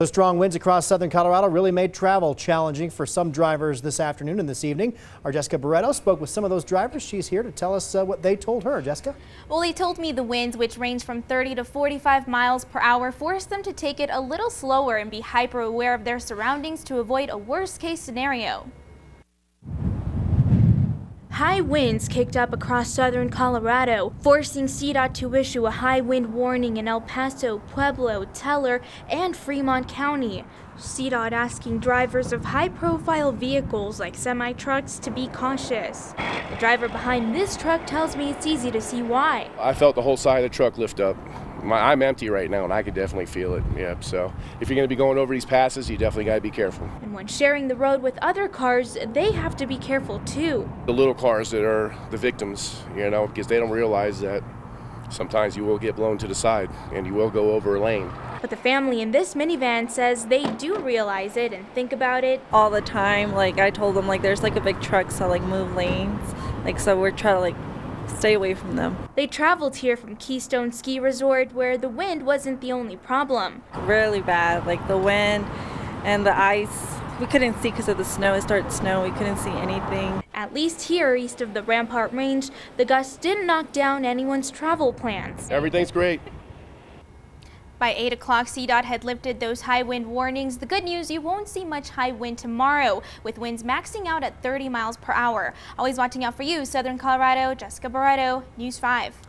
The strong winds across southern Colorado really made travel challenging for some drivers this afternoon and this evening. Our Jessica Barreto spoke with some of those drivers. She's here to tell us uh, what they told her. Jessica? Well, he told me the winds, which range from 30 to 45 miles per hour, forced them to take it a little slower and be hyper aware of their surroundings to avoid a worst case scenario. High winds kicked up across southern Colorado, forcing CDOT to issue a high wind warning in El Paso, Pueblo, Teller, and Fremont County. CDOT asking drivers of high profile vehicles like semi trucks to be cautious. The driver behind this truck tells me it's easy to see why. I felt the whole side of the truck lift up. My, I'm empty right now, and I could definitely feel it. Yep. So if you're going to be going over these passes, you definitely got to be careful. And when sharing the road with other cars, they have to be careful too. The little cars that are the victims, you know, because they don't realize that sometimes you will get blown to the side and you will go over a lane. But the family in this minivan says they do realize it and think about it all the time. Like I told them, like there's like a big truck, so like move lanes. Like so we're trying to like stay away from them. They traveled here from Keystone Ski Resort where the wind wasn't the only problem. Really bad, like the wind and the ice. We couldn't see because of the snow. It started to snow. We couldn't see anything. At least here east of the Rampart Range, the gusts didn't knock down anyone's travel plans. Everything's great. By 8 o'clock, CDOT had lifted those high wind warnings. The good news, you won't see much high wind tomorrow, with winds maxing out at 30 miles per hour. Always watching out for you, Southern Colorado, Jessica Barreto, News 5.